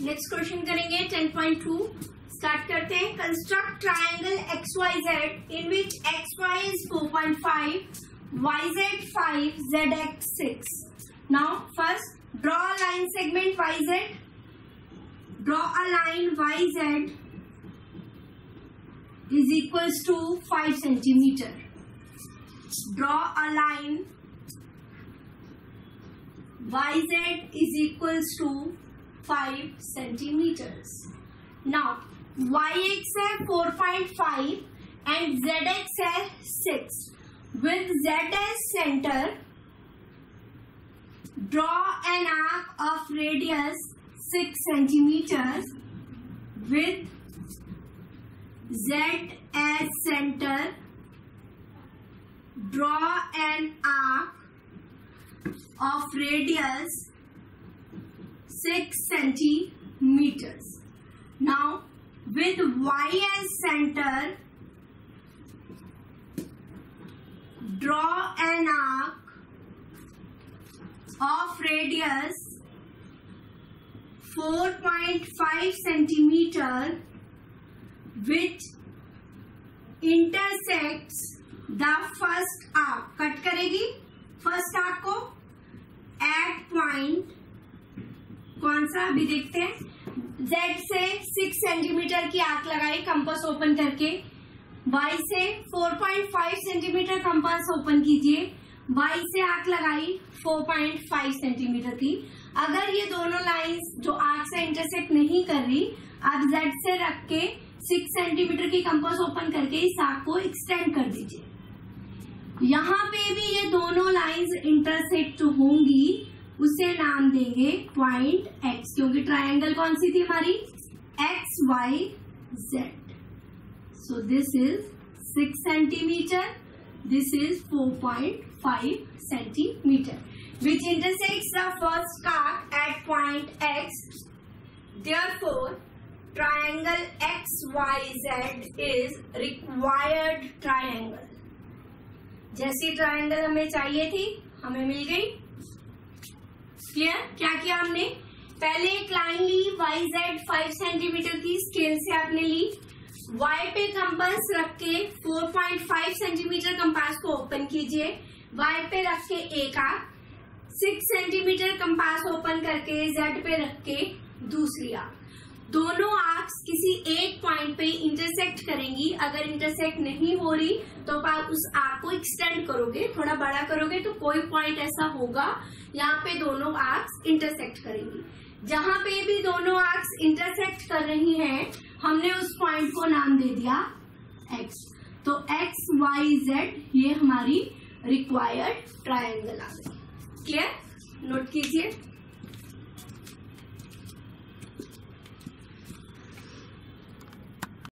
Next question करेंगे 10.2 start करते हैं. Construct triangle X Y Z in which X Y is 4.5 Y Z 5 Z X 6 now first draw a line segment Y Z draw a line Y Z is is equals to 5 centimeter. Draw a line yz is equals to 5 centimeters. Now yx है 4.5 and zx है 6. With z as center, draw an arc of radius 6 centimeters with Z as center, draw an arc of radius 6 centimeters. Now with Y as center, draw an arc of radius 4.5 centimeter which intersects the first arc cut करेगी first arc को at point सा अभी देखते हैं। Z से 6 centimetre की arc लगाई compass open करके। Y से 4.5 सेंटीमीटर कंपास ओपन कीजिए। Y से आर्क लगाई 4.5 सेंटीमीटर की। अगर ये दोनों लाइंस जो आर्क से इंटरसेक्ट नहीं कर रही, आप जेड से रख के सिक्स सेंटीमीटर की कंपास ओपन करके इस आर्क को एक्सटेंड कर दीजिए। यहाँ पे भी ये दोनों लाइंस इंटरसेक्ट होंगी। उसे नाम देंगे पॉइंट एक्स क्योंकि ट्रायंगल कौन सी थी हमारी? X Y Z so this is six centimetre this is four point five centimetre which intersects the first arc at point X therefore, triangle XYZ is required triangle. जैसी triangle हमें चाहिए थी, हमें मिल गई। क्लियर क्या किया हमने? पहले एक लाइन ली वाई जेड फाइव सेंटीमीटर की स्केल से आपने ली। वाई पे कंपास रख के 4.5 सेंटीमीटर कंपास को ओपन कीजिए। वाई पे रख के एक arc six centimetre compass open करके जेड पे रख के दूसरी आर्क दोनों आर्क्स किसी एक पे इंटरसेक्ट करेंगी। अगर इंटरसेक्ट नहीं हो रही तो आप उस आर्क को एक्सटेंड करोगे, थोड़ा बड़ा करोगे तो कोई पॉइंट ऐसा होगा, यहाँ पे दोनों आर्क्स इंटरसेक्ट करेंगी। जहाँ पे भी दोनों आर्क्स इंटरसेक्ट कर रही हैं, हमने उस पॉइंट को नाम दे दिया एक्स तो एक्स वाई जेड ये हमारी रिक्वायर्ड ट्राइंगल आ गई। क्लियर नोट कीजिए।